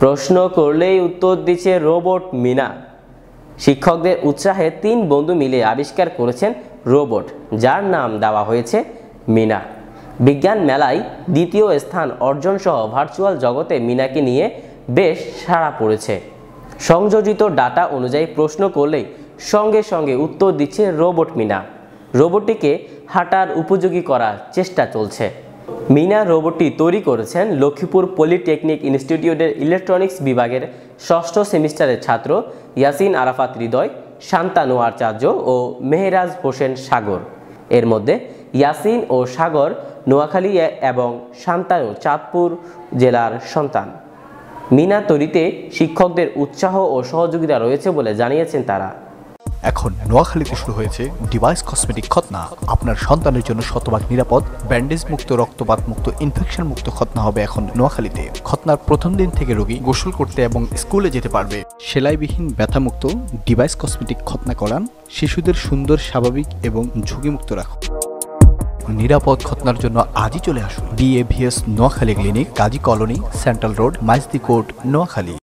প্রশ্ন করলেই উত্তর দিচ্ছে রোবট মিনা। শিক্ষকদের উৎসাহে তিন বন্ধু মিলে আবিষ্কার করেছেন রোবট, যার নাম দেওয়া হয়েছে মিনা। বিজ্ঞান মেলায় দ্বিতীয় স্থান অর্জন সহ ভার্চুয়াল জগতে মিনাকে নিয়ে বেশ সাড়া পড়েছে। সংযোজিত ডাটা অনুযায়ী প্রশ্ন করলেই সঙ্গে সঙ্গে উত্তর দিচ্ছে রোবট মিনা। রোবটটিকে হাঁটার উপযোগী করার চেষ্টা চলছে। মিনা রোবটটি তৈরি করেছেন লক্ষ্মীপুর পলিটেকনিক ইনস্টিটিউটের ইলেকট্রনিক্স বিভাগের ষষ্ঠ সেমিস্টারের ছাত্র ইয়াসিন আরাফাত হৃদয় শান্তানু আচার্য ও মেহরাজ হোসেন সাগর। এর মধ্যে ইয়াসিন ও সাগর নোয়াখালী এবং শান্তানু চাঁদপুর জেলার সন্তান। মিনা তৈরিতে শিক্ষকদের উৎসাহ ও সহযোগিতা রয়েছে বলে জানিয়েছেন তারা। এখন নোয়াখালীতে শুরু হয়েছে ডিভাইস কসমেটিক খতনা আপনার সন্তানের জন্য শতভাগ নিরাপদ, ব্যান্ডেজ মুক্ত, রক্তপাত মুক্ত, ইনফেকশন মুক্ত খতনা হবে এখন নোয়াখালীতে। খতনার প্রথম দিন থেকে রোগী গোসল করতে এবং স্কুলে যেতে পারবে। সেলাইবিহীন ব্যথামুক্ত ডিভাইস কসমেটিক খতনা করান, শিশুদের সুন্দর, স্বাভাবিক এবং ঝুঁকিমুক্ত রাখুন। নিরাপদ খতনার জন্য আজই চলে আসুন। DAVS Noakhali clinic Kazi colony, central road, Maijdi court, Noakhali.